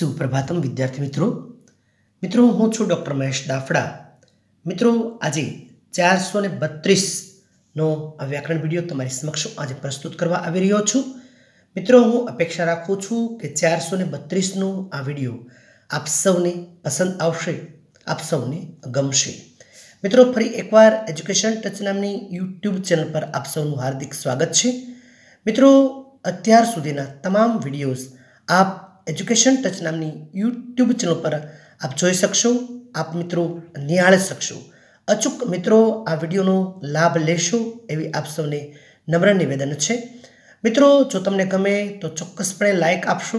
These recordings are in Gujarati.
સુપ્રભાતમ વિદ્યાર્થી મિત્રો. મિત્રો, હું છું ડૉક્ટર મહેશ દાફડા. મિત્રો, આજે ચારસો ને બત્રીસનો આ વ્યાકરણ વીડિયો તમારી સમક્ષ આજે પ્રસ્તુત કરવા આવી રહ્યો છું. મિત્રો, હું અપેક્ષા રાખું છું કે ચારસો ને બત્રીસનો આ વીડિયો આપ સૌને પસંદ આવશે, આપ સૌને ગમશે. મિત્રો, ફરી એકવાર એજ્યુકેશન ટચ નામની યુટ્યુબ ચેનલ પર આપ સૌનું હાર્દિક સ્વાગત છે. મિત્રો, અત્યાર સુધીના તમામ વિડીયોઝ આપ એજ્યુકેશન ટચ નામની યુટ્યુબ ચેનલ પર આપ જોઈ શકશો, આપ મિત્રો નિહાળી શકશો. અચૂક મિત્રો આ વિડીયોનો લાભ લેશો એવી આપ સૌને નમ્ર નિવેદન છે. મિત્રો, જો તમને ગમે તો ચોક્કસપણે લાઇક આપશો,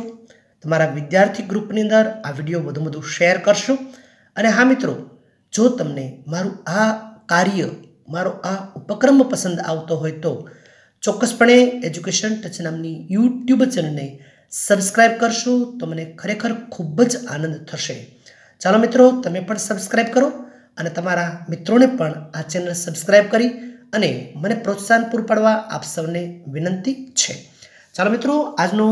તમારા વિદ્યાર્થી ગ્રુપની અંદર આ વીડિયો વધુ વધુ શેર કરશો અને હા મિત્રો, જો તમને મારું આ કાર્ય, મારો આ ઉપક્રમ પસંદ આવતો હોય તો ચોક્કસપણે એજ્યુકેશન ટચ નામની યુટ્યુબ ચેનલને સબસ્ક્રાઈબ કરશો તો મને ખરેખર ખૂબ જ આનંદ થશે. ચાલો મિત્રો, તમે પણ સબસ્ક્રાઈબ કરો અને તમારા મિત્રોને પણ આ ચેનલ સબસ્ક્રાઈબ કરી અને મને પ્રોત્સાહન પૂરું પાડવા આપ સૌને વિનંતી છે. ચાલો મિત્રો, આજનો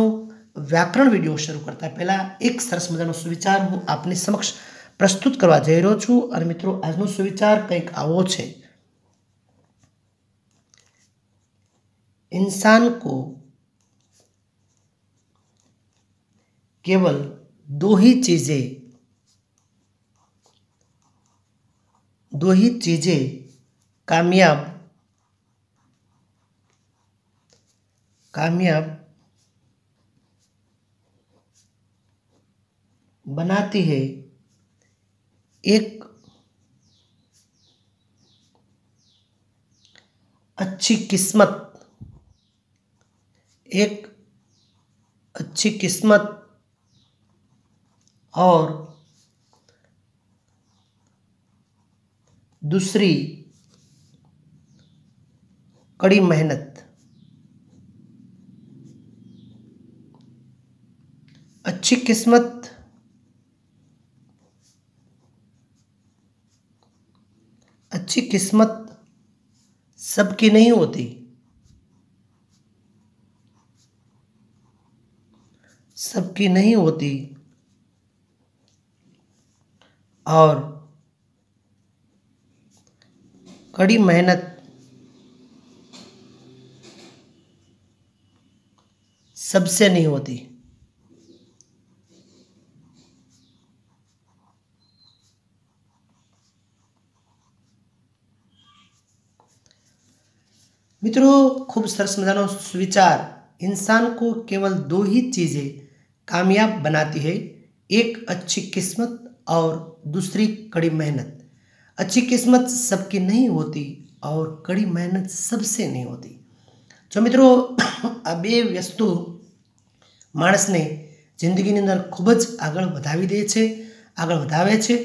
વ્યાકરણ વીડિયો શરૂ કરતા પહેલાં એક સરસ મજાનો સુવિચાર હું આપની સમક્ષ પ્રસ્તુત કરવા જઈ રહ્યો છું અને મિત્રો, આજનો સુવિચાર કંઈક આવો છે. ઇન્સાન કો केवल दो ही चीज़ें, दो ही चीज़ें कामयाब कामयाब बनाती है। एक अच्छी किस्मत, एक अच्छी किस्मत और दूसरी कड़ी मेहनत। अच्छी किस्मत अच्छी किस्मत सबकी नहीं होती। सबकी नहीं होती। और कड़ी मेहनत सबसे नहीं होती। मित्रों, खूब सरस मजानो सुविचार इंसान को केवल दो ही चीज़ें कामयाब बनाती है। एक अच्छी किस्मत और दूसरी कड़ी मेहनत अच्छी किस्मत सबकी नहीं होती और कड़ी મહેનત સબસે નહીં હોતી જો મિત્રો આ બે વસ્તુ માણસને જિંદગીની અંદર ખૂબ જ આગળ વધાવી દે છે આગળ વધાવે છે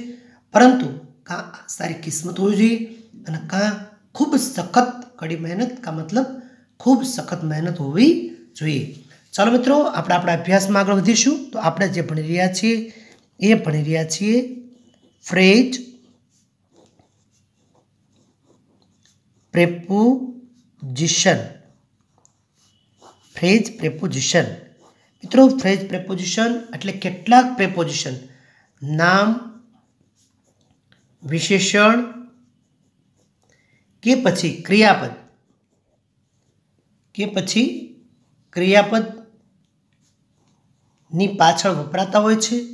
પરંતુ કાં સારી કિસ્મત હોવી જોઈએ અને કાં ખૂબ સખત કડી મહેનત કા મતલબ ખૂબ સખત મહેનત હોવી જોઈએ ચાલો મિત્રો આપણે આપણા અભ્યાસમાં આગળ વધીશું તો આપણે જે ભણી રહ્યા છીએ એ ભણી રહ્યા છીએ. Phrase, preposition. Phrase preposition. મિત્રો, ફ્રેજ પ્રેપોઝિશન એટલે કેટલાક પ્રેપોઝિશન. નામ, વિશેષણ કે પછી ક્રિયાપદ. કે પછી ક્રિયાપદની પાછળ વપરાતા હોય છે.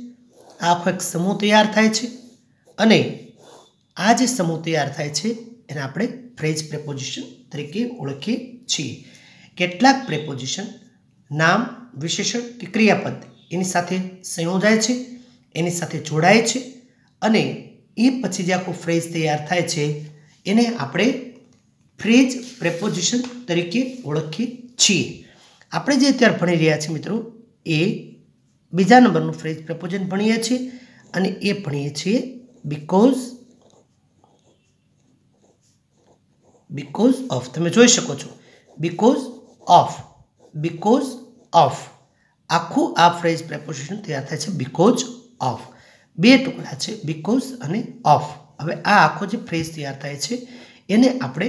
આખો એક સમૂહ તૈયાર થાય છે અને આ જે સમૂહ તૈયાર થાય છે, એને આપણે ફ્રેજ પ્રેપોઝિશન તરીકે ઓળખીએ છીએ. કેટલાક પ્રેપોઝિશન નામ, વિશેષણ કે ક્રિયાપદ એની સાથે સંયોજાય છે, એની સાથે જોડાય છે અને એ પછી જે આખો ફ્રેજ તૈયાર થાય છે, એને આપણે ફ્રેજ પ્રેપોઝિશન તરીકે ઓળખીએ છીએ. આપણે જે અત્યારે ભણી રહ્યા છીએ મિત્રો, એ બીજા નંબરનું ફ્રેજ પ્રપોઝન ભણીએ છીએ અને એ ભણીએ છીએ બીકોઝ બીકોઝ ઓફ તમે જોઈ શકો છો. બીકોઝ ઓફ બીકોઝ ઓફ આખું આ ફ્રેજ પ્રેપોઝિશન તૈયાર થાય છે બીકોઝ ઓફ બે ટુકડા છે બીકોઝ અને ઓફ હવે આ આખો જે ફ્રેજ તૈયાર થાય છે, એને આપણે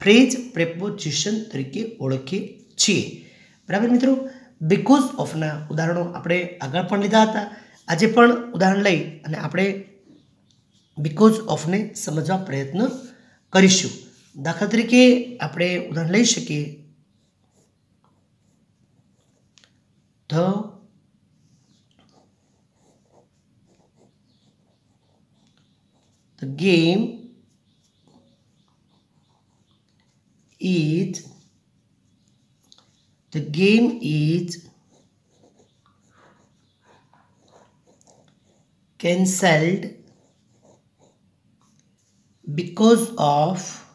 ફ્રેજ પ્રેપોઝિશન તરીકે ઓળખીએ છીએ. બરાબર મિત્રો? બિકોઝ ઓફના ઉદાહરણો આપણે આગળ પણ લીધા હતા. આજે પણ ઉદાહરણ લઈ અને આપણે બિકોઝ ઓફને સમજવા પ્રયત્ન કરીશું. દાખલા તરીકે આપણે ઉદાહરણ લઈ શકીએ. The the game the game is cancelled because of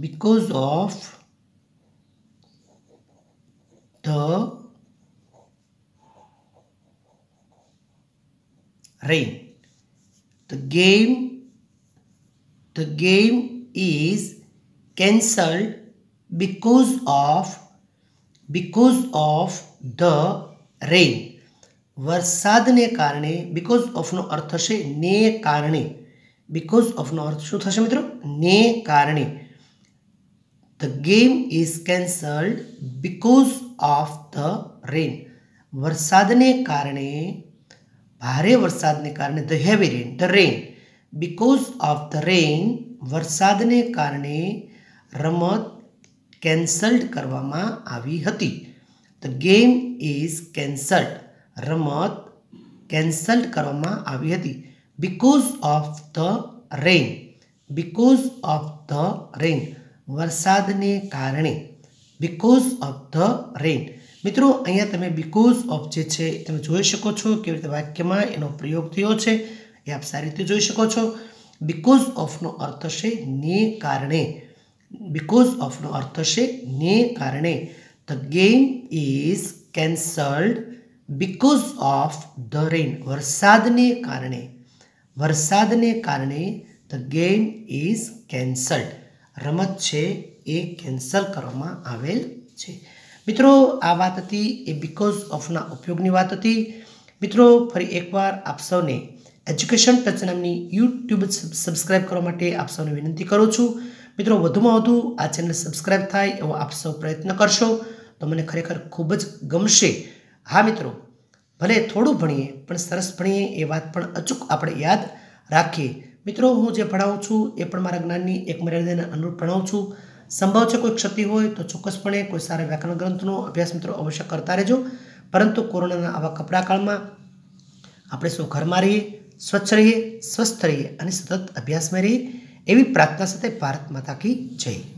because of the rain. The game the game is cancelled because of because of the rain. વરસાદને કારણે બિકોઝ ઓફનો અર્થ થશે ને કારણે બિકોઝ ઓફનો અર્થ શું થશે મિત્રો ને કારણે the game is cancelled because of the rain વરસાદને કારણે ભારે વરસાદને કારણે the heavy rain the rain because of the rain વરસાદને કારણે રમત કેન્સલ્ડ કરવામાં આવી હતી. ધ ગેમ ઇઝ કેન્સલ્ડ રમત કેન્સલ્ડ કરવામાં આવી હતી. Because of the rain because of the rain વરસાદને કારણે. બિકોઝ ઓફ ધ રેન મિત્રો, અહીંયા તમે બિકોઝ ઓફ જે છે, તમે જોઈ શકો છો કેવી રીતે વાક્યમાં એનો પ્રયોગ થયો છે. એ આપ સારી રીતે જોઈ શકો છો. બિકોઝ ઓફનો અર્થ છે ને કારણે. બિકોઝ ઓફનો અર્થ છે ને કારણે the game is cancelled because of the rain વરસાદને કારણે વરસાદને કારણે ધ ગેમ ઇઝ કેન્સલ્ડ રમત છે એ કેન્સલ કરવામાં આવેલ છે મિત્રો આ વાત હતી એ બિકોઝ ઓફના ઉપયોગની વાત હતી મિત્રો ફરી એકવાર આપ સૌને એજ્યુકેશન ટચ નામની યુટ્યુબ સબસ્ક્રાઈબ કરવા માટે આપ સૌને વિનંતી કરું છું મિત્રો, વધુમાં વધુ આ ચેનલ સબસ્ક્રાઈબ થાય એવો આપ સૌ પ્રયત્ન કરશો. તો મને ખરેખર ખૂબ જ ગમશે. હા, મિત્રો, ભલે થોડું ભણીએ, પણ સરસ ભણીએ એ વાત પણ અચૂક આપણે યાદ રાખીએ. મિત્રો, હું જે ભણાવું છું એ પણ મારા જ્ઞાનની એક મર્યાદાને અનુરૂપ ભણાવું છું. સંભવ છે કોઈ ક્ષતિ હોય તો ચોક્કસપણે કોઈ સારા વ્યાકરણ ગ્રંથનો અભ્યાસ મિત્રો અવશ્ય કરતા રહેજો. પરંતુ કોરોનાના આવા કપડા કાળમાં આપણે સૌ ઘરમાં રહીએ, સ્વચ્છ રહીએ, સ્વસ્થ રહીએ અને સતત અભ્યાસમાં રહીએ? એવી પ્રાર્થના સાથે ભારત માતા કી જય.